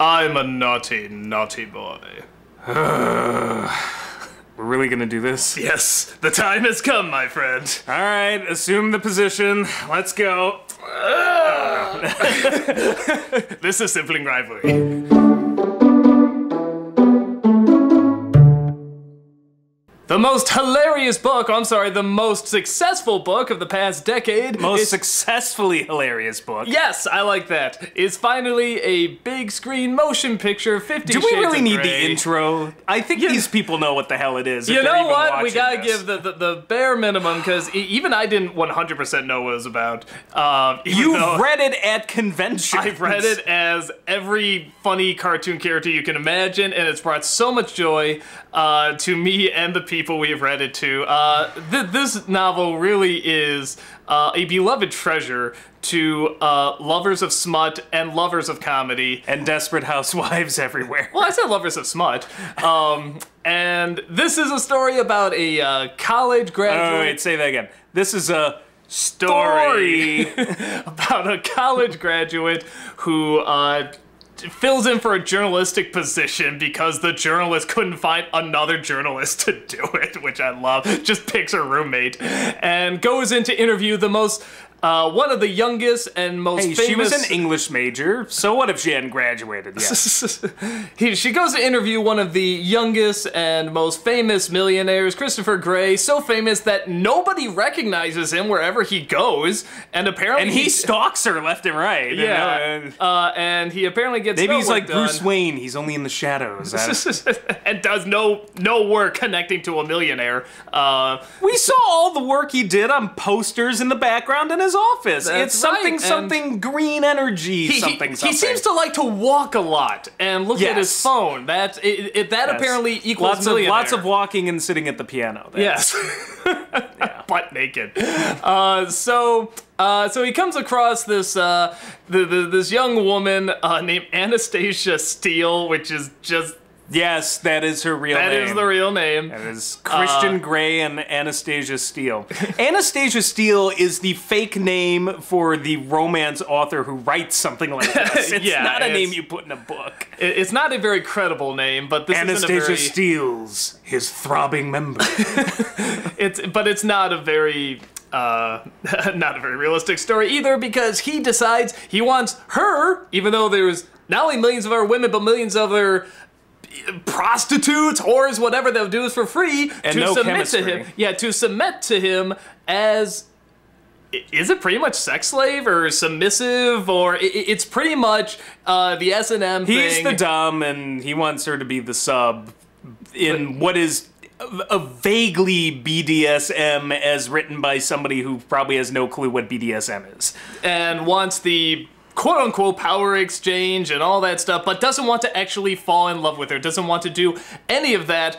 I'm a naughty, naughty boy. We're really gonna do this? Yes, the time has come, my friend. All right, assume the position. Let's go. This is Sibling Rivalry. Most hilarious book, I'm sorry, the most successful book of the past decade. Most is- successfully hilarious book. Yes, I like that. Is finally a big screen motion picture, Fifty Do we Shades really need Grey. the intro? I think these people know what the hell it is. You know what? We gotta this. give the, the, the bare minimum because even I didn't 100% know what it was about. Even You've read it at conventions. I've read it as every funny cartoon character you can imagine, and it's brought so much joy uh, to me and the people we have read it to. Uh, th- this novel really is uh, a beloved treasure to uh, lovers of smut and lovers of comedy. and desperate housewives everywhere. Well, I said lovers of smut. Um, and this is a story about a uh, college graduate. Oh, wait, say that again. This is a story about a college graduate who uh, fills in for a journalistic position because the journalist couldn't find another journalist to do it, which I love. Just picks her roommate and goes in to interview the most. Uh, one of the youngest and most Hey, famous. she was an English major, so what if she hadn't graduated yet? he, she goes to interview one of the youngest and most famous millionaires, Christopher Gray, so famous that nobody recognizes him wherever he goes, and apparently and he stalks her left and right. you know, yeah, and uh, and he apparently gets maybe no he's like Bruce. Wayne. He's only in the shadows. And does no no work connecting to a millionaire. Uh, we saw all the work he did on posters in the background in his office. That's it's something, right, and- something green energy. he, he- something, he seems to like to walk a lot and look at his phone. That it, it, that Yes. apparently equals lots of lots of walking and sitting at the piano. That's- Yes. Butt naked. Uh, so, uh, so he comes across this uh, the, the, this young woman uh, named Anastasia Steele, which is just Yes, that is her real that name. is the real name. That is Christian Uh, Grey and Anastasia Steele. Anastasia Steele is the fake name for the romance author who writes something like this. It's Yeah, not a name you put in a book. It- It's not a very credible name, but this isn't a Anastasia very. Steele's his throbbing member. It's but it's not a very uh, not a very realistic story either because he decides he wants her, even though there's not only millions of other women but millions of other prostitutes, whores, whatever they'll do is for free And to no submit chemistry. to him. Yeah, to submit to him as is it pretty much sex slave or submissive or it's pretty much uh, the S and M He's the dumb, and he wants her to be the sub in what is a, a vaguely BDSM as written by somebody who probably has no clue what BDSM is. and wants the quote unquote power exchange and all that stuff, but doesn't want to actually fall in love with her, doesn't want to do any of that.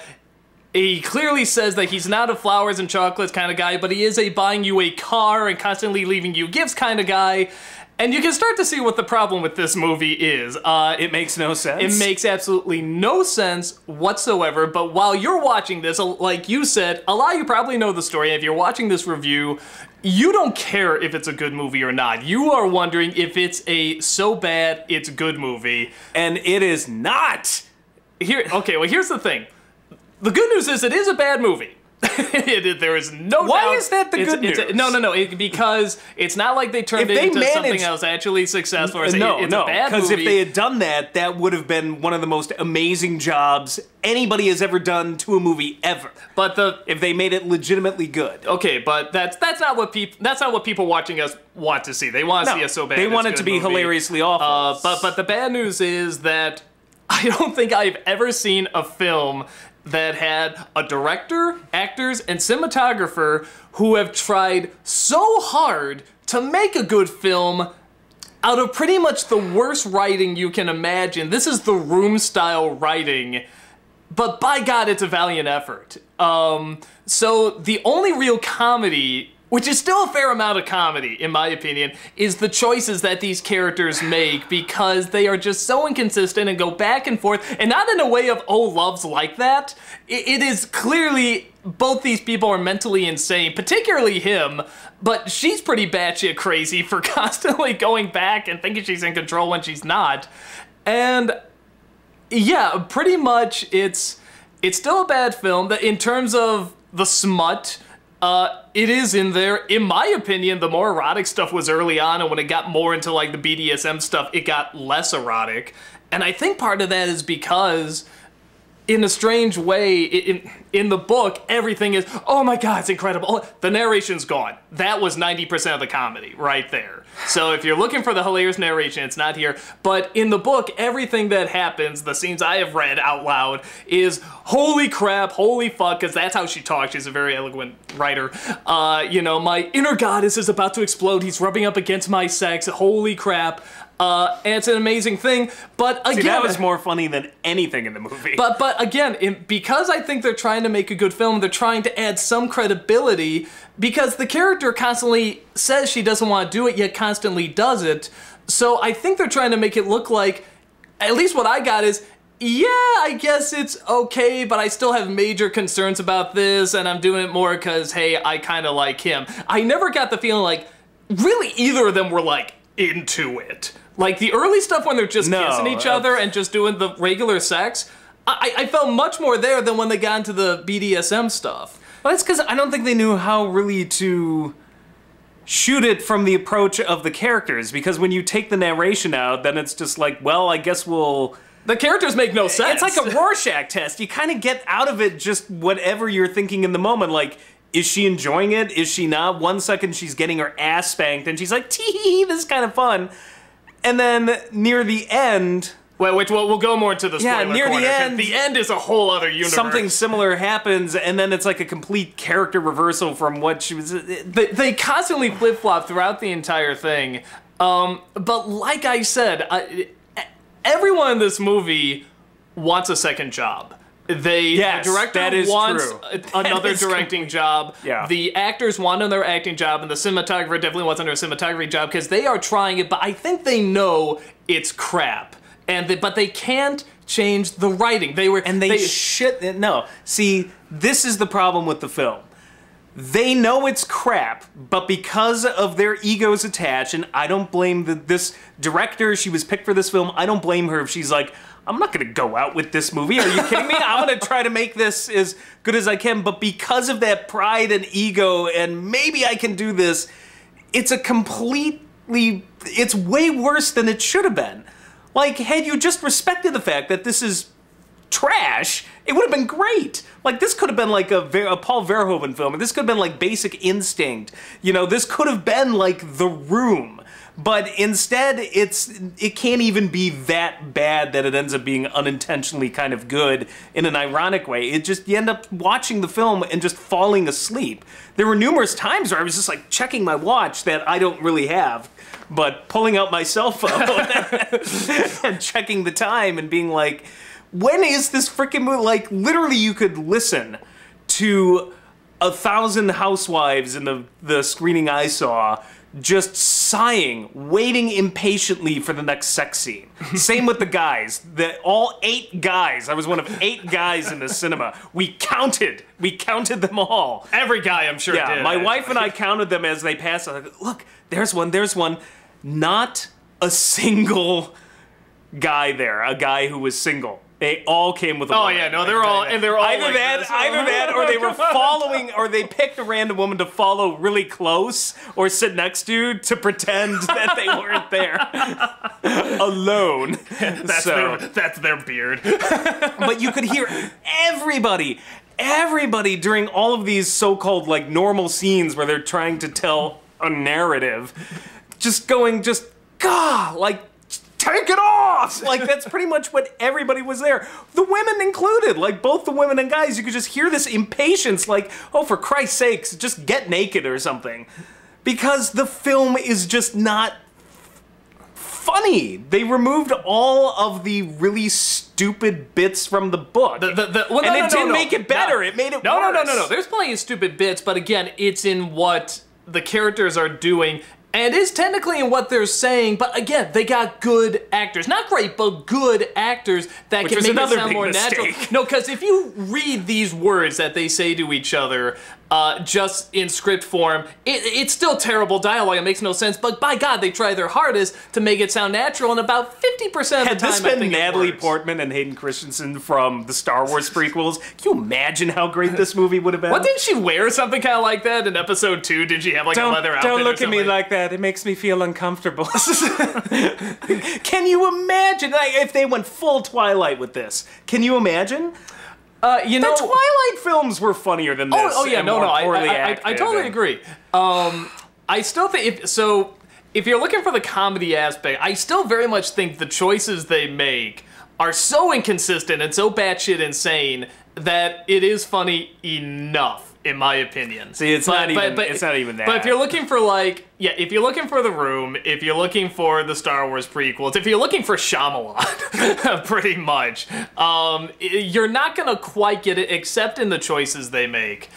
He clearly says that he's not a flowers and chocolates kind of guy, but he is a buying you a car and constantly leaving you gifts kind of guy. And you can start to see what the problem with this movie is. Uh, It makes no sense. it makes absolutely no sense whatsoever. But while you're watching this, like you said, a lot of you probably know the story. If you're watching this review, you don't care if it's a good movie or not. You are wondering if it's a so bad it's a good movie. and it is not. Here, okay. Well, here's the thing. The good news is it is a bad movie. It- it- there is no Why doubt is that the it's- good it's- news? no, no, no. It, because it's not like they turned If it they into something managed- else actually successful. It's, no, it's no, a bad because if they had done that, that would have been one of the most amazing jobs anybody has ever done to a movie ever. but the If they made it legitimately good. Okay, but that's that's not what people that's not what people watching us want to see. They want to see us so bad. they want it to be movie. hilariously awful. Uh, but but the bad news is that I don't think I've ever seen a film that had a director, actors, and cinematographer who have tried so hard to make a good film out of pretty much the worst writing you can imagine. This is the room style writing but by God, it's a valiant effort. Um, so the only real comedy, which is still a fair amount of comedy, in my opinion, is the choices that these characters make because they are just so inconsistent and go back and forth, and not in a way of, oh, love's like that. It, is clearly both these people are mentally insane, particularly him, but she's pretty batshit crazy for constantly going back and thinking she's in control when she's not. And yeah, pretty much it's it's still a bad film. That in terms of the smut, uh, it is in there. In my opinion, the more erotic stuff was early on, and when it got more into like the BDSM stuff, it got less erotic. And I think part of that is because in a strange way, in, in the book, everything is, oh my god, it's incredible. The narration's gone. That was 90% of the comedy right there. So if you're looking for the hilarious narration, it's not here. But in the book, everything that happens, the scenes I have read out loud, is holy crap, holy fuck, because that's how she talks. She's a very eloquent writer. Uh, you know, my inner goddess is about to explode. He's rubbing up against my sex. Holy crap. Uh, and it's an amazing thing, but again, See, that was more funny than anything in the movie. but but again, in, because I think they're trying to make a good film, they're trying to add some credibility because the character constantly says she doesn't want to do it, yet constantly does it. So I think they're trying to make it look like, at least what I got is, yeah, I guess it's okay, but I still have major concerns about this, and I'm doing it more because, hey, I kind of like him. I never got the feeling like, really, either of them were like into it. Like the early stuff when they're just No, kissing each uh, other and just doing the regular sex, I, I felt much more there than when they got into the BDSM stuff. Well, that's because I don't think they knew how really to shoot it from the approach of the characters. Because when you take the narration out, then it's just like, well, I guess we'll. The characters make no sense. It's like a Rorschach test. You kind of get out of it just whatever you're thinking in the moment. Like, is she enjoying it? Is she not? One second she's getting her ass spanked and she's like, tee, this is kind of fun. And then near the end, Well, which we'll, we'll go more into the Yeah, spoiler near the end- The end is a whole other universe. something similar happens, and then it's like a complete character reversal from what she was. they, they constantly flip flop throughout the entire thing. Um, but like I said, I, everyone in this movie wants a second job. They Yes, the director that is wants true. another is directing job. Yeah. The actors want another acting job, and the cinematographer definitely wants another cinematography job because they are trying it. But I think they know it's crap, and they, but they can't change the writing. They were and they, shit no see this is the problem with the film they know it's crap but because of their egos attached and i don't blame the, this director she was picked for this film i don't blame her if she's like i'm not gonna go out with this movie. Are you kidding me? I'm gonna try to make this as good as i can but because of that pride and ego and maybe i can do this it's a completely it's way worse than it should have been. Like had you just respected the fact that this is trash, it would have been great. Like this could have been like a, Ver- a Paul Verhoeven film, this could have been like Basic Instinct. You know, this could have been like The Room. But instead, it's it can't even be that bad that it ends up being unintentionally kind of good in an ironic way. It just you end up watching the film and just falling asleep. There were numerous times where I was just like checking my watch that I don't really have, but pulling out my cell phone and checking the time and being like, when is this freaking movie? Like, literally, you could listen to a thousand housewives in the, the screening I saw just sighing, waiting impatiently for the next sex scene. Same with the guys. The, all eight guys. I was one of eight guys in the cinema. We counted. We counted them all. Every guy, I'm sure, Yeah, did. my wife and I counted them as they passed. I was like, Look, there's one, there's one. Not a single guy there, a guy who was single. They all came with a Oh woman. yeah, no, they're all and they're all Either like that, this. either oh, that, or they were following, or they picked a random woman to follow really close or sit next to to pretend that they weren't there alone. That's so, their that's their beard. but you could hear everybody, everybody during all of these so-called like normal scenes where they're trying to tell a narrative, just going, just God, like take it off. Like that's pretty much what everybody was there, the women included. Like both the women and guys, you could just hear this impatience, like, oh, for Christ's sakes, just get naked or something, because the film is just not funny. They removed all of the really stupid bits from the book. The, the, the, well, no, and it no, didn't no. make it better. No. It made it no, worse. No, no, no, no. There's plenty of stupid bits, but again, it's in what the characters are doing. And is technically in what they're saying, but again, they got good actors. Not great, but good actors that Which can make it sound more mistake. natural. No, because if you read these words that they say to each other, uh, just in script form. It, it's still terrible dialogue. It makes no sense. But by God, they try their hardest to make it sound natural. And about fifty percent of Had the time, this been Natalie. Portman and Hayden Christensen from the Star Wars prequels, can you imagine how great this movie would have been? What didn't she wear something kind of like that in episode two? Did she have like a don't, leather outfit? don't look at me like that. It makes me feel uncomfortable. Can you imagine like, if they went full Twilight with this? Can you imagine? Uh, you The know, Twilight films were funnier than this. Oh, oh yeah, no, no, I, I, I, I totally and- agree. Um, I still think if so, if you're looking for the comedy aspect, I still very much think the choices they make are so inconsistent and so batshit insane that it is funny enough. In my opinion, See, it's not even- it's not even But if you're looking for like, yeah, if you're looking for the room, if you're looking for the Star Wars prequels, if you're looking for Shyamalan, pretty much, um, you're not gonna quite get it, except in the choices they make.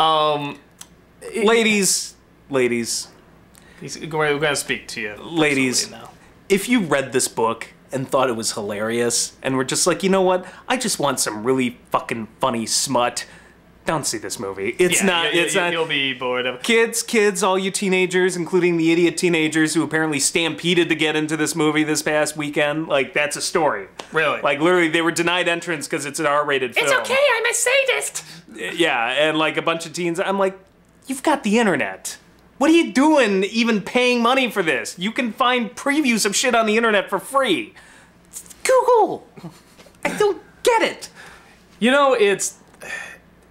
Um, Ladies, ladies, we're gonna speak to you, Ladies. if you read this book and thought it was hilarious and were just like, you know what, I just want some really fucking funny smut, don't see this movie. It's Yeah, not. you- it's you- not. You'll be bored of. Kids, kids, all you teenagers, including the idiot teenagers who apparently stampeded to get into this movie this past weekend, like that's a story. Really? Like literally, they were denied entrance because it's an R-rated film. It's okay. I'm a sadist. Yeah, and like a bunch of teens. I'm like, you've got the internet. What are you doing even paying money for this? You can find previews of shit on the internet for free. Google. I don't get it. You know, it's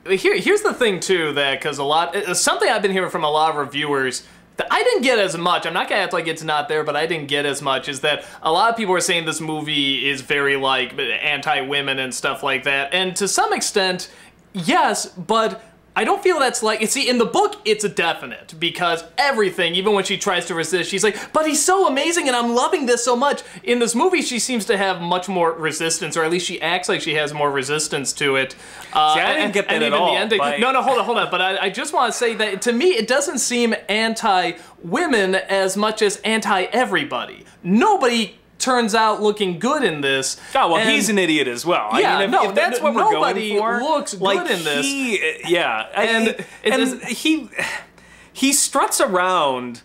here. Here's the thing too, that because a lot, something I've been hearing from a lot of reviewers that I didn't get as much. I'm not gonna act like it's not there, but I didn't get as much. Is that a lot of people are saying this movie is very like anti-women and stuff like that, and to some extent, yes, but. I don't feel that's like, see, in the book, it's a definite because everything, even when she tries to resist, she's like, but he's so amazing and I'm loving this so much. In this movie, she seems to have much more resistance, or at least she acts like she has more resistance to it. Uh, See, I didn't and- get that and at even all, The ending, by- No, no, hold on, hold on. But I, I just want to say that to me, it doesn't seem anti-women as much as anti-everybody. Nobody turns out looking good in this. Oh well, and- he's an idiot as well. Yeah, I mean, if, no, if that's what we're going for, looks good like in this. He, eh, yeah, I- And and, he he struts around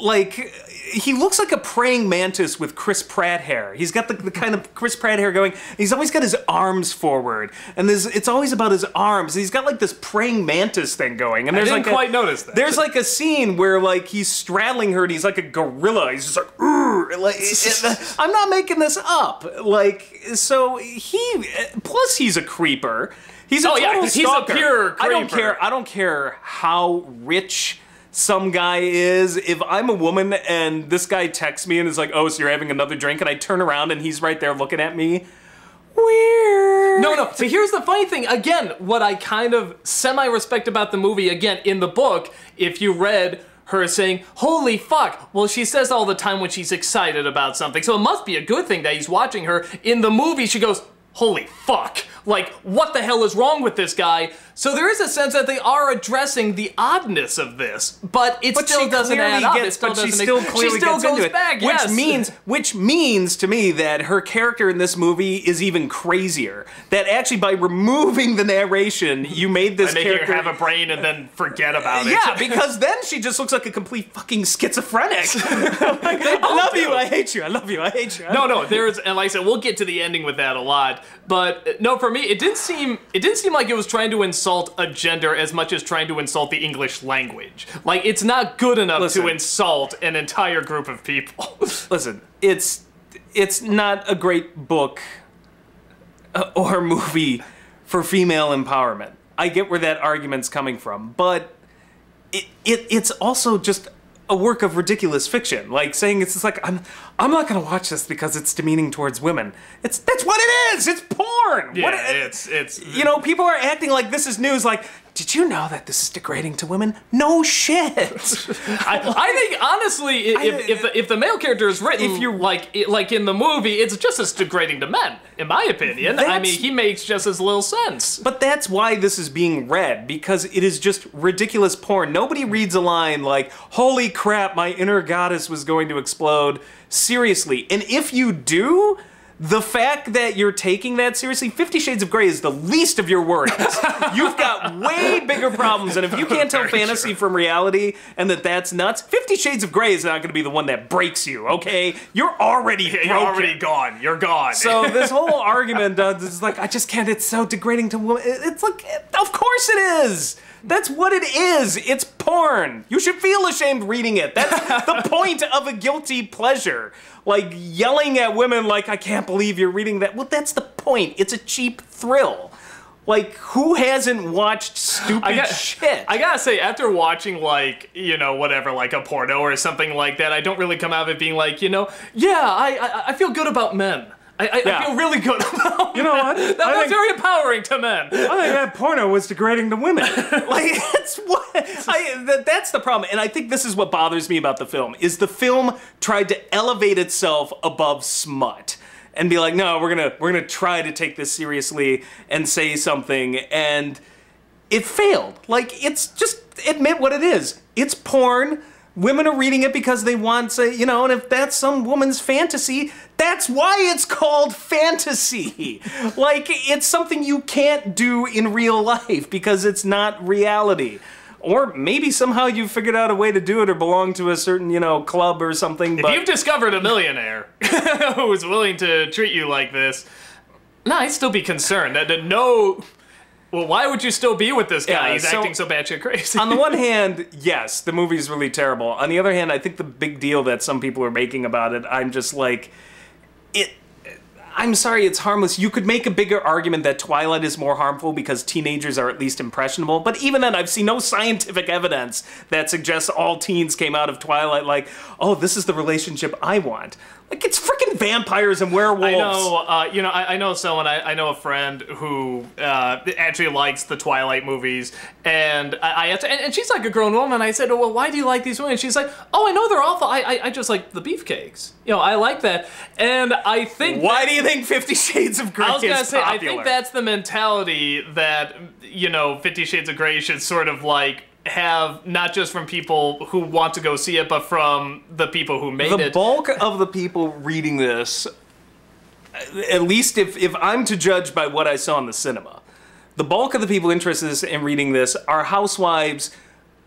like he looks like a praying mantis with Chris Pratt hair. He's got the, the kind of Chris Pratt hair going. He's always got his arms forward, and there's it's always about his arms. He's got like this praying mantis thing going. And there's didn't like a- quite notice that. There's like a scene where like he's straddling her, and he's like a gorilla. He's just like, like uh, I'm not making this up. Like so he plus he's a creeper. He's a Oh, yeah, total he's a stalker. pure I don't care. I don't care how rich some guy is. If I'm a woman and this guy texts me and is like, "Oh, so you're having another drink," and I turn around and he's right there looking at me, weird. No, no. So here's the funny thing. Again, what I kind of semi respect about the movie, again, in the book, if you read her saying, Holy fuck. Well, she says all the time when she's excited about something. So it must be a good thing that he's watching her. In the movie, she goes, Holy fuck. Like, what the hell is wrong with this guy? So there is a sense that they are addressing the oddness of this, but it But still doesn't add up. gets, it still but she doesn't still make, clearly she still gets goes into it, back, which yes. means which means to me that her character in this movie is even crazier. That actually by removing the narration, you made this character have a brain and then forget about it. Yeah, because then she just looks like a complete fucking schizophrenic. Like, I love you. I hate you, I love you, I hate you. No, no, there's and like I said, we'll get to the ending with that a lot. But uh, no, for me, it didn't seem it didn't seem like it was trying to insult a gender as much as trying to insult the English language. Like it's not good enough Listen. to insult an entire group of people. Listen, it's it's not a great book uh, or movie for female empowerment. I get where that argument's coming from, but it, it it's also just a work of ridiculous fiction. Like saying it's just like I'm I'm not gonna watch this because it's demeaning towards women. It's that's what it is. It's porn. yeah, What- it's it's you know, people are acting like this is news. Like, did you know that this is degrading to women? No shit. I, I think honestly, i- if, if, the, if the male character is written If you're- like it- like in the movie, it's just as degrading to men, in my opinion. I mean, he makes just as little sense. But that's why this is being read, because it is just ridiculous porn. Nobody reads a line like, Holy crap, my inner goddess was going to explode. Seriously. And if you do, the fact that you're taking that seriously, Fifty Shades of Grey is the least of your worries. You've got way bigger problems, and if you can't tell Very fantasy true. from reality and that that's nuts, Fifty Shades of Grey is not going to be the one that breaks you. Okay, you're already You're already gone. You're gone. So this whole argument uh, is like, I just can't. It's so degrading to women. It's like, of course it is. That's what it is. It's porn. You should feel ashamed reading it. That's the point of a guilty pleasure. Like yelling at women, like, I can't believe you're reading that. Well, that's the point. It's a cheap thrill. Like, who hasn't watched stupid I got, shit? I gotta say, after watching like you know whatever, like a porno or something like that, I don't really come out of it being like you know, yeah, I I, I feel good about men. I, I, Yeah. I feel really good about. You know what? That, I that's very empowering to men. I think that porno was degrading to women. like that's what I, that, that's the problem, and I think this is what bothers me about the film is the film tried to elevate itself above smut and be like, no, we're gonna we're gonna try to take this seriously and say something, and it failed. Like it's just admit what it is. It's porn. Women are reading it because they want to, you know, and if that's some woman's fantasy, that's why it's called fantasy. like it's something you can't do in real life because it's not reality. Or maybe somehow you figured out a way to do it or belong to a certain, you know, club or something. If But you've discovered a millionaire who's willing to treat you like this, no, I'd still be concerned. That that no. Well, why would you still be with this guy? Yeah, He's so- acting so batshit crazy. on the one hand, yes, the movie's really terrible. On the other hand, I think the big deal that some people are making about it, I'm just like, it. I'm sorry, it's harmless. You could make a bigger argument that Twilight is more harmful because teenagers are at least impressionable. But even then, I've seen no scientific evidence that suggests all teens came out of Twilight like, oh, this is the relationship I want. Like, it's freaking vampires and werewolves. I know, uh, you know, I, I know someone, I, I know a friend who uh, actually likes the Twilight movies, and I, I asked, and, and she's like a grown woman. I said, well, why do you like these women? She's like, oh, I know they're awful. I, I, I just like the beefcakes. You know, I like that, and I think. Why do you think Fifty Shades of Grey I was gonna say, I think that's the mentality that you know, Fifty Shades of Grey should sort of like have not just from people who want to go see it, but from the people who made the it. The bulk of the people reading this, at least if, if I'm to judge by what I saw in the cinema, the bulk of the people interested in reading this are housewives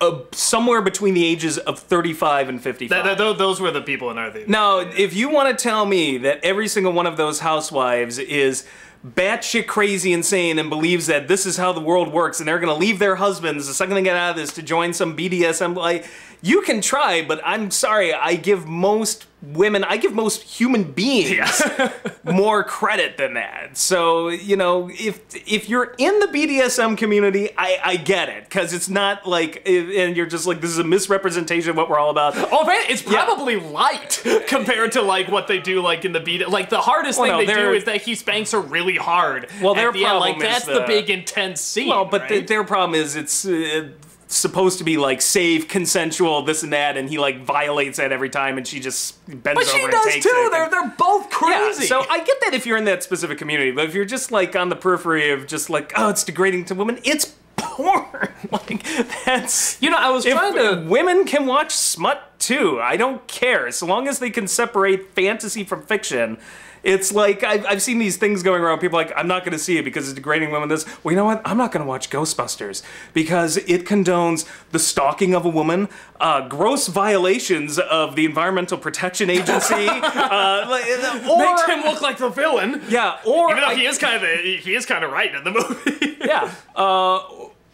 uh, somewhere between the ages of 35 and 55. That- that- those were the people in our theater. Now, if you want to tell me that every single one of those housewives is batshit crazy insane and believes that this is how the world works and they're going to leave their husbands the second they get out of this to join some BDSM, like, you can try, but I'm sorry, I give most women, I give most human beings more credit than that. So, you know, if if you're in the BDSM community, I, I get it, because it's not like, and you're just like, this is a misrepresentation of what we're all about. Oh man, it's probably light compared to like what they do like in the beat. Like the hardest Well, thing no, they do is that he spanks her really hard. Well, their the like problem is that's the, the- big intense scene. Well, but the, their problem is it's uh, supposed to be like safe, consensual, this and that, and he like violates that every time, and she just bends but over she and does too. it. They're they're both yeah, crazy. so I get that if you're in that specific community, but if you're just like on the periphery of just like, oh, it's degrading to women, it's porn. like that's you know, I was trying to. women can watch smut too. I don't care as long as they can separate fantasy from fiction. It's like I've, I've seen these things going around. People are like, I'm not going to see it because it's degrading women. This, well, you know what? I'm not going to watch Ghostbusters because it condones the stalking of a woman, uh, gross violations of the Environmental Protection Agency, uh, like, or Makes him look like the villain. yeah, or Even though I- he is kind of he is kind of right in the movie. yeah. Uh,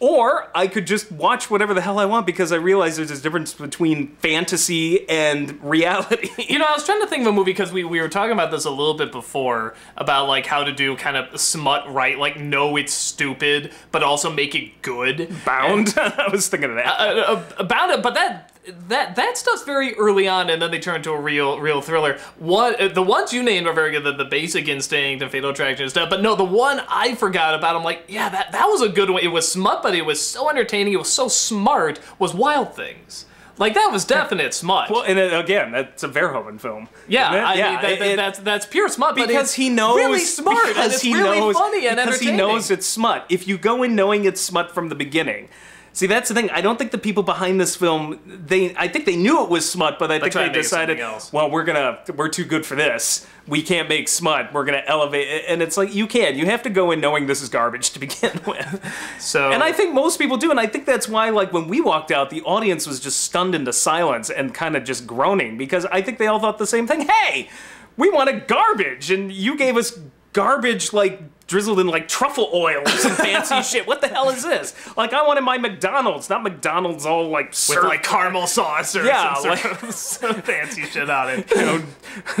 or I could just watch whatever the hell I want because I realize there's a difference between fantasy and reality. You know, I was trying to think of a movie because we, we were talking about this a little bit before about like how to do kind of smut right, like know it's stupid, but also make it good. Bound. I was thinking of that. Uh, uh, about it, but that that that stuff's very early on, and then they turn into a real real thriller. One, uh, the ones you named are very good, the, the Basic Instinct and Fatal Attraction and stuff. But no, the one I forgot about, I'm like, yeah, that that was a good one. It was smut, but it was so entertaining. It was so smart. Was Wild Things. Like that was definite smut. well, and it, again, that's a Verhoeven film. yeah? I yeah. mean, that, that- it- that's that's pure smut. but because it's he knows really smart because and it's he really knows, funny and because entertaining. he knows it's smut. If you go in knowing it's smut from the beginning, See, that's the thing. I don't think the people behind this film they I think they knew it was smut, but I think they to make it decided, well, we're gonna we're too good for this. We can't make smut. We're gonna elevate, it. and it's like you can. You have to go in knowing this is garbage to begin with. So And I think most people do, and I think that's why, like, when we walked out, the audience was just stunned into silence and kind of just groaning because I think they all thought the same thing. Hey, we wanted garbage, and you gave us garbage, like, drizzled in, like, truffle oil or some fancy shit. What the hell is this? Like, I wanted my McDonald's, not McDonald's all, like, with like caramel sauce or Yeah, some, of, some fancy shit on it. you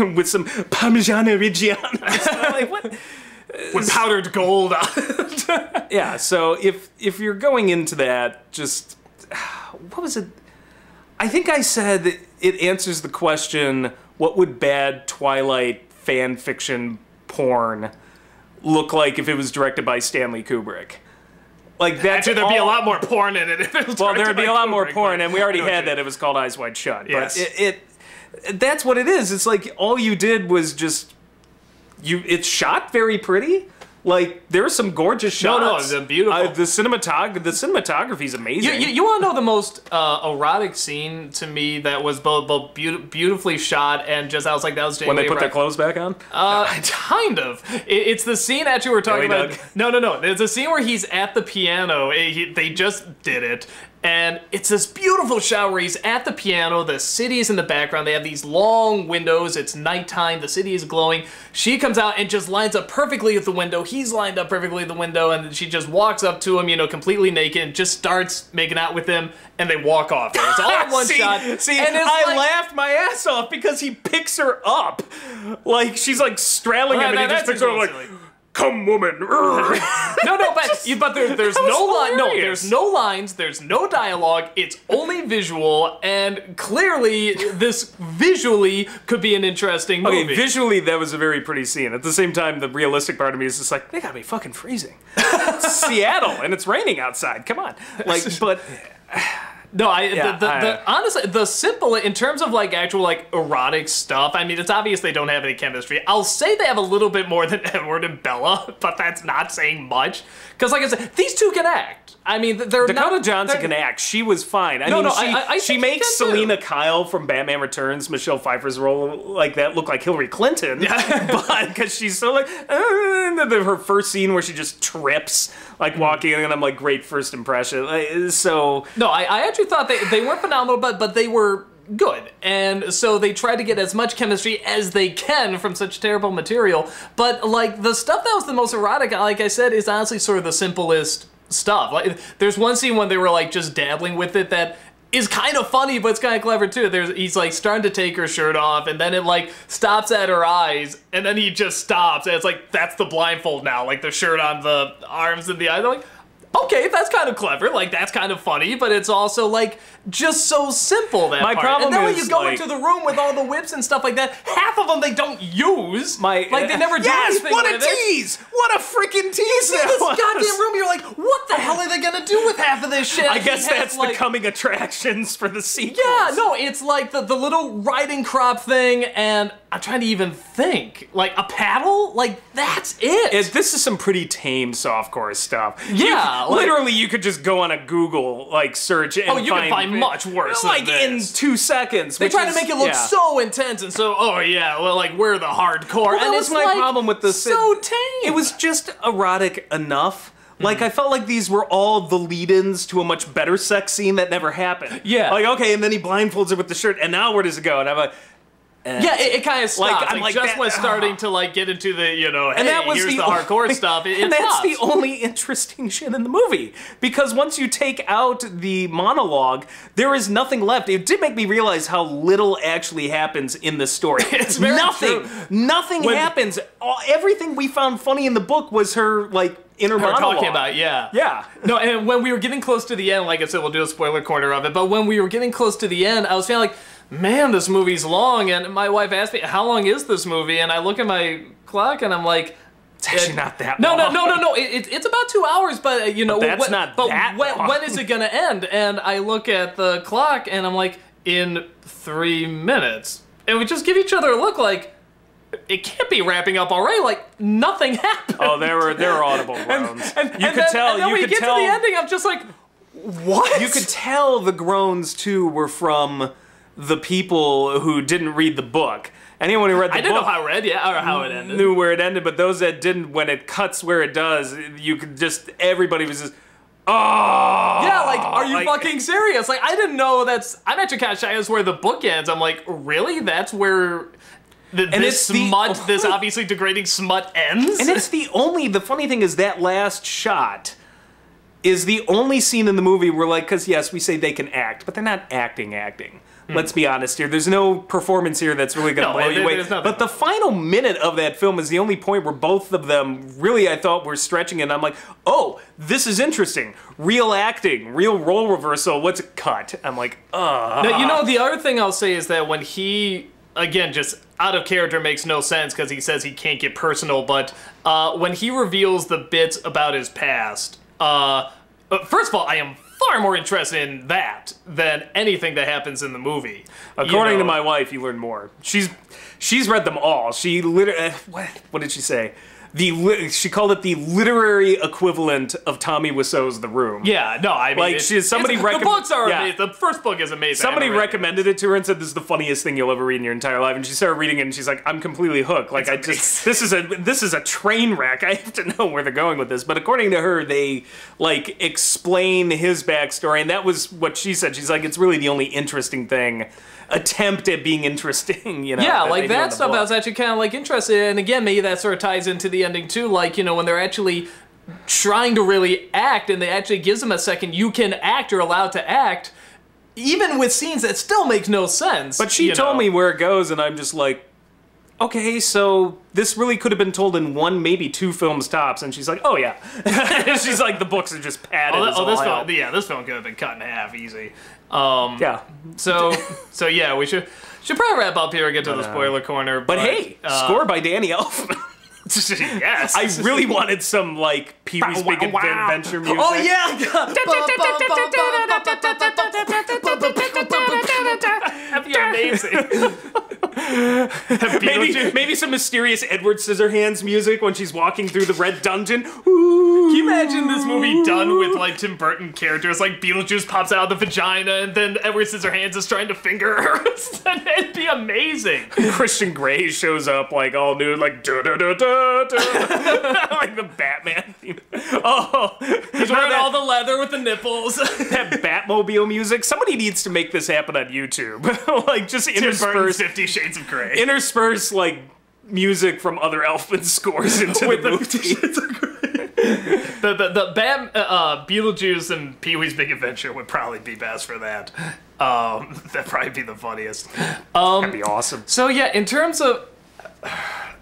know, with some Parmigiano Reggiano. like, what? with powdered gold on it. yeah so if if you're going into that just what was it i think i said it answers the question what would bad twilight fan fiction porn look like if it was directed by stanley kubrick like that's Actually, there'd be a lot more porn in it. If it was well there'd be a lot more porn and we already had that it was called eyes wide shut Yes. but it, it that's what it is it's like all you did was just you it's shot very pretty like there there's some gorgeous shots. No, no, the beautiful- uh, the cinematog the cinematography is amazing You, you, you want to know the most uh, erotic scene to me that was both both beaut- beautifully shot and just I was like that was when they put their clothes back on Uh, kind of. It, it's the scene that you were talking Billy about. Doug. No, no, no. There's a scene where he's at the piano. He- they just did it. And it's this beautiful shot where he's at the piano. The city is in the background. They have these long windows. It's nighttime. The city is glowing. She comes out and just lines up perfectly at the window. He's lined up perfectly at the window. And she just walks up to him, you know, completely naked, and just starts making out with him. And they walk off. And It's all in one see, shot. See, and I like- laughed my ass off because he picks her up, like she's like straddling Well, him, and he just picks her up like, silly. "Come, woman." No, no, but you, but there, there's no line. No, there's no lines. There's no dialogue. It's only visual, and clearly, this visually could be an interesting movie. Okay, visually that was a very pretty scene. At the same time, the realistic part of me is just like, they gotta be fucking freezing. Seattle and it's raining outside. Come on, like, but no, I, Yeah, the, the, I- the honestly, the simple in terms of like actual like erotic stuff. I mean, it's obvious they don't have any chemistry. I'll say they have a little bit more than Edward and Bella, but that's not saying much. Because, like I said, these two can act. I mean, they're Dakota not, Johnson they're- can act. She was fine. I No, mean, no, she, I- I- she makes can, too. Selina Kyle from Batman Returns, Michelle Pfeiffer's role like that look like Hillary Clinton. but because she's so like uh, her first scene where she just trips like Mm-hmm. walking, and I'm like, great first impression. Like, so No, I, I actually thought they, they weren't phenomenal, but but they were good. And so they try to get as much chemistry as they can from such terrible material. But like the stuff that was the most erotic, like I said, is honestly sort of the simplest stuff. Like there's one scene when they were like just dabbling with it that is kind of funny, but it's kind of clever too. There's he's like starting to take her shirt off, and then it like stops at her eyes, and then he just stops, and it's like that's the blindfold now, like the shirt on the arms and the eyes. I'm like, okay, that's kind of clever. Like that's kind of funny, but it's also like just so simple. That My part. problem and then when you go like- into the room with all the whips and stuff like that, half of them they don't use. my like they never do yes, anything what a with it. tease! What a freaking tease In that this was! goddamn room, you're like, what the hell are they gonna do with half of this shit? I He guess has, that's like, the coming attractions for the sequel. Yeah, no, it's like the, the little riding crop thing, and I'm trying to even think. Like a paddle? Like that's it. It, this is some pretty tame softcore stuff. You- Yeah, like- literally, you could just go on a Google like search and Oh, you can find, much worse Like in two seconds. they try to make it look yeah. so intense and so, oh yeah, well, like we're the hardcore. Well, that and was it's my like, problem with this. So tame. It was just erotic enough. Hmm. Like I felt like these were all the lead-ins to a much better sex scene that never happened. Yeah. Like okay, and then he blindfolds her with the shirt, and now where does it go? And I'm like, Yeah, it, it kind of stopped. Like, Like, I'm like, just that- when starting to like get into the, you know, hey, and that was here's the, the, only- hardcore stuff. It, it and that's stops. the only interesting shit in the movie because once you take out the monologue, there is nothing left. It did make me realize how little actually happens in this story. It's very nothing. true. Nothing When- happens. All, everything we found funny in the book was her like inner We're monologue. talking about, yeah. Yeah. No, and when we were getting close to the end, like I said, we'll do a spoiler corner of it, but when we were getting close to the end, I was feeling like, man, this movie's long. And my wife asked me, how long is this movie? And I look at my clock and I'm like, It's actually not that no, long. no, no, no, no. It, it, it's about two hours, but uh, you know, But that's when, not But that when, long. when is it gonna end? And I look at the clock and I'm like, in three minutes. And we just give each other a look like, it can't be wrapping up already. Like nothing happened. Oh, there were there were audible groans. And, you and could then, tell. And then you when could get tell. to the ending, I'm just like, What? You could tell the groans too were from the people who didn't read the book. Anyone who read the book. I didn't know how it read, yeah, or how it ended. knew where it ended, but those that didn't, when it cuts where it does, you could just everybody was just, oh Yeah, like, are you like- fucking serious? Like, I didn't know that's. I'm actually kind of shy where the book ends. I'm like, really? That's where the, And this it's the- smut, this obviously degrading smut ends? And it's the only, the funny thing is that last shot is the only scene in the movie where, like, because yes, we say they can act, but they're not acting, acting. Let's be honest here. There's no performance here that's really going to. No, blow you away. But the final minute of that film is the only point where both of them really, I thought, were stretching, and I'm like, oh, this is interesting. Real acting, real role reversal. What's it cut? I'm like, uh Now, you know, the other thing I'll say is that when he, again, just out of character makes no sense because he says he can't get personal, but uh, when he reveals the bits about his past, uh, uh, first of all, I am far more interested in that than anything that happens in the movie. You According to my wife, you learn more. She's she's read them all. She literally uh, what, what did she say? The she called it the literary equivalent of Tommy Wiseau's The Room. Yeah, no, I mean, Like, it's- she- somebody it's- the books are yeah. amazing. The first book is amazing. Somebody I it. recommended it to her and said this is the funniest thing you'll ever read in your entire life. And she started reading it and she's like, I'm completely hooked. Like I just this is a this is a train wreck. I have to know where they're going with this. But according to her, they like explain his backstory, and that was what she said. She's like, it's really the only interesting thing. Attempt at being interesting, you know. Yeah, that like they do in that stuff. I was actually kind of like interested in. And again, maybe that sort of ties into the ending too. Like, you know, when they're actually trying to really act and they actually gives them a second, you can act, you're allowed to act, even with scenes that still make no sense. But she told know. me where it goes, and I'm just like, okay, so this really could have been told in one, maybe two films tops. And she's like, oh yeah. she's like, the books are just padded. Oh, as oh, this all film, hell." yeah, this film could have been cut in half easy. Um, Yeah. so, so yeah, we should should probably wrap up here and get to the know. spoiler corner. But hey, uh, score by Danny Elfman. yes, I really wanted some like Pee Wee's Big Wow, wow. Adventure music. Oh yeah! That'd be amazing. Maybe, maybe some mysterious Edward Scissorhands music when she's walking through the red dungeon. Can you imagine this movie done with like Tim Burton characters? Like Beetlejuice pops out of the vagina, and then Edward Scissorhands is trying to finger her. It'd be amazing. Christian Grey shows up like all new, like da da da da da, like the Batman theme. Oh, He's wearing all the leather with the nipples. that Batmobile music. Somebody needs to make this happen on YouTube. like just intersperse, Fifty Shades of Grey. intersperse like music from other Elfman scores into With the the movie. The the the Bat, uh, Beetlejuice and Pee Wee's Big Adventure would probably be best for that. Um, that'd probably be the funniest. That'd be awesome. So yeah, in terms of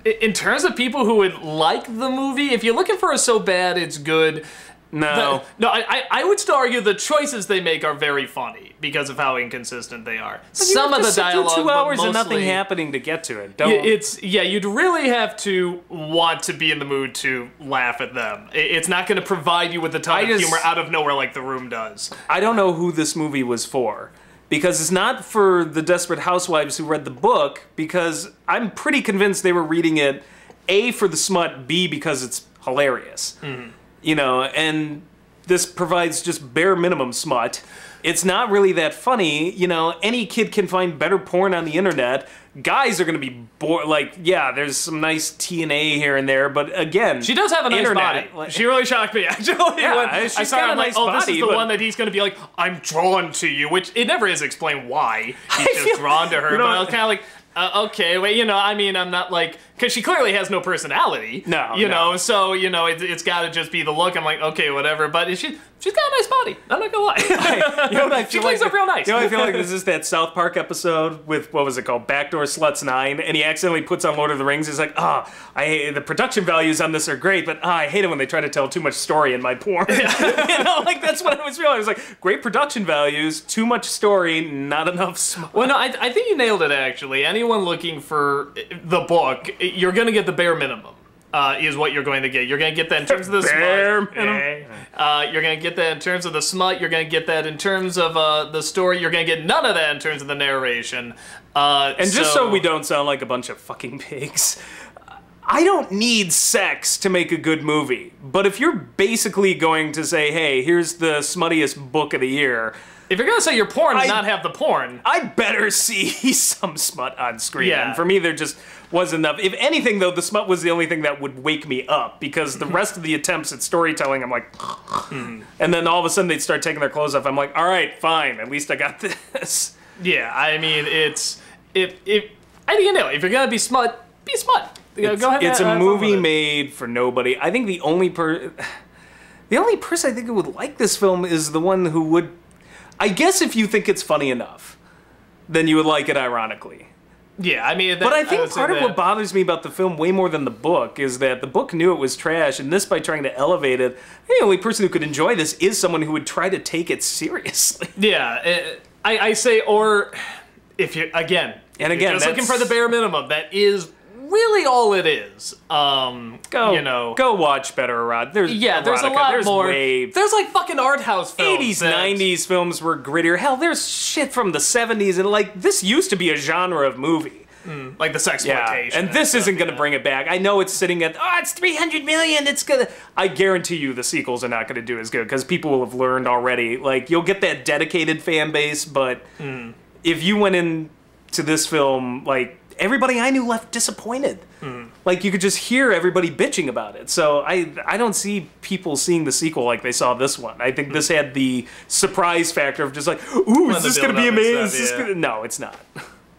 in terms of people who would like the movie, if you're looking for a so bad it's good. No. the- no, I, I would still argue the choices they make are very funny because of how inconsistent they are. Some of the dialogue, two but hours and nothing happening to get to it. Don't. It's yeah, you'd really have to want to be in the mood to laugh at them. It's not going to provide you with a ton I of just- humor out of nowhere like The Room does. I don't know who this movie was for. Because it's not for the desperate housewives who read the book, because I'm pretty convinced they were reading it A for the smut, B because it's hilarious. Mm-hmm. You know, and this provides just bare minimum smut. It's not really that funny, you know, any kid can find better porn on the internet. Guys are gonna be bored like, yeah, there's some nice T and A here and there, but again She does have a nice internet, body. like- she really shocked me actually. Yeah, when I saw her, I'm like, nice oh, this is the but- one that he's going to be like, I'm drawn to you, which it never is explained why he's just feel- drawn to her. you know but I was kind of like, uh, okay, wait, you know, I mean, I'm not like, because she clearly has no personality. No, you no. know, so you know, it, it's got to just be the look. I'm like, okay, whatever. But she, she's got a nice body. I'm not gonna lie. You know I she cleans like, up real nice. You know what I feel like this is that South Park episode with what was it called, Backdoor Sluts Nine, and he accidentally puts on Lord of the Rings. He's like, ah, I hate, the production values on this are great, but ah, I hate it when they try to tell too much story in my porn. you know, like that's what I was realizing. I was like, great production values, too much story, not enough. Sm- Well, no, I, I think you nailed it. Actually, anyone looking for the book, you're going to get the bare minimum. Uh, is what you're going to get. You're going to get that in terms of the Bare smut. minimum. Uh, you're going to get that in terms of the smut. You're going to get that in terms of uh, the story. You're going to get none of that in terms of the narration. Uh, And just so we don't sound like a bunch of fucking pigs, I don't need sex to make a good movie. But if you're basically going to say, hey, here's the smuttiest book of the year, If you're gonna say you're porn and I- not have the porn, I better see some smut on screen. Yeah. And for me, there just wasn't enough. If anything, though, the smut was the only thing that would wake me up because the mm-hmm. rest of the attempts at storytelling, I'm like, mm-hmm. and then all of a sudden they'd start taking their clothes off. I'm like, all right, fine, at least I got this. yeah, I mean it's if if I think you know if you're gonna be smut, be smut. You know, go ahead. it's and a fun movie made for nobody. I think the only per, the only person I think who would like this film is the one who would. I guess if you think it's funny enough, then you would like it. Ironically. Yeah, I mean, that, But I think say part of what bothers me about the film way more than the book is that the book knew it was trash, and this by trying to elevate it, the only person who could enjoy this is someone who would try to take it seriously. Yeah, eh, I, I say, or if you again, And again, just looking for the bare minimum. That is really all it is. Um, Go, you know, go watch Better Rod. There's yeah. There's a lot there's more. There's like fucking art house films. 80s, that- 90s films were grittier. Hell, there's shit from the 70s, and like this used to be a genre of movie. like the sex Yeah, exploitation. and this stuff, isn't going to yeah. bring it back. I know it's sitting at oh, it's 300 million. It's gonna. I guarantee you, the sequels are not going to do as good because people will have learned already. Like you'll get that dedicated fan base, but Hmm. if you went in to this film, like everybody I knew left disappointed. Hmm. Like you could just hear everybody bitching about it. So I I don't see people seeing the sequel like they saw this one. I think this had the surprise factor of just like, ooh, is this going to be amazing? stuff, yeah. gonna... No, it's not.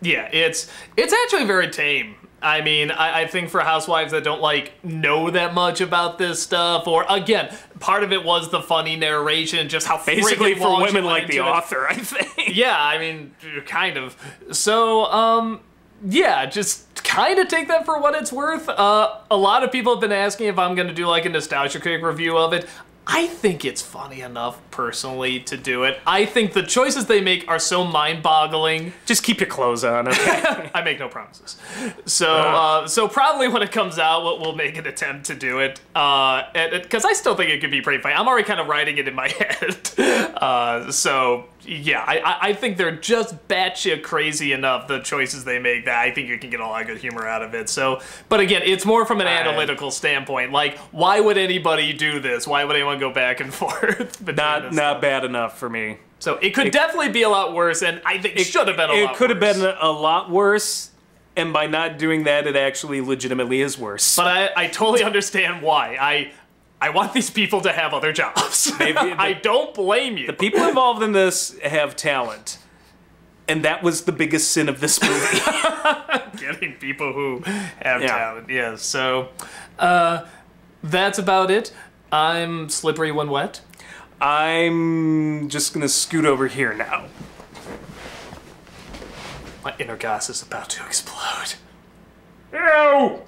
Yeah, it's it's actually very tame. I mean, I, I think for housewives that don't like know that much about this stuff, or again, part of it was the funny narration, just how Basically, for women like the it. author, I think. Yeah, I mean, kind of. So, um, yeah, just kind of take that for what it's worth. Uh, a lot of people have been asking if I'm going to do like a nostalgia critic review of it. I think it's funny enough personally to do it. I think the choices they make are so mind-boggling. Just keep your clothes on, okay? I make no promises. So, uh, so probably when it comes out, we'll, we'll make an attempt to do it. Because I still think it could be pretty funny. I'm already kind of writing it in my head. Uh, so, yeah, I, I, I think they're just batshit crazy enough, the choices they make, that I think you can get a lot of good humor out of it. So, but again, it's more from an analytical standpoint. Like, why would anybody do this? Why would anyone go back and forth? between not not bad enough for me. So it could definitely be a lot worse, and I think it should have been a It could have been a lot worse, and by not doing that, it actually legitimately is worse. But I, I totally understand why. I I want these people to have other jobs. Maybe I don't blame you. The people involved in this have talent, and that was the biggest sin of this movie. Getting people who have Yeah. talent. Yeah. So uh, that's about it. I'm slippery when wet. I'm just gonna scoot over here now. My inner gas is about to explode. Ew!